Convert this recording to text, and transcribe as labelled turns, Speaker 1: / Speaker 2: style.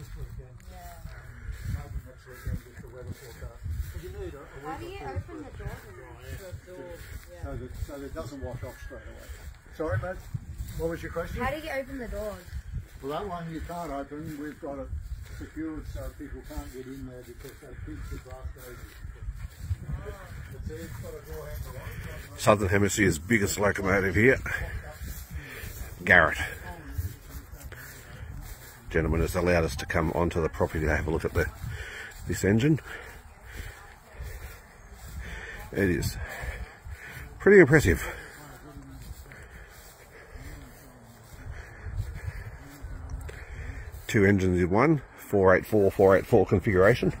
Speaker 1: this weekend.
Speaker 2: Yeah.
Speaker 1: Maybe next weekend if the weather forecast. But you need a, a
Speaker 2: How do you open the door? The door.
Speaker 1: so that, so that it doesn't wash off straight away. Sorry, mate? What was your question?
Speaker 2: How do you open the doors?
Speaker 1: Well, that one you can't open. We've got it secured so people can't get in there because they pinch the glass doors. But see, it's got a door handle on it.
Speaker 3: Southern Hemisphere's biggest locomotive here. Garratt. Gentleman has allowed us to come onto the property to have a look at the this engine. It is pretty impressive. Two engines in one, 484 484 configuration.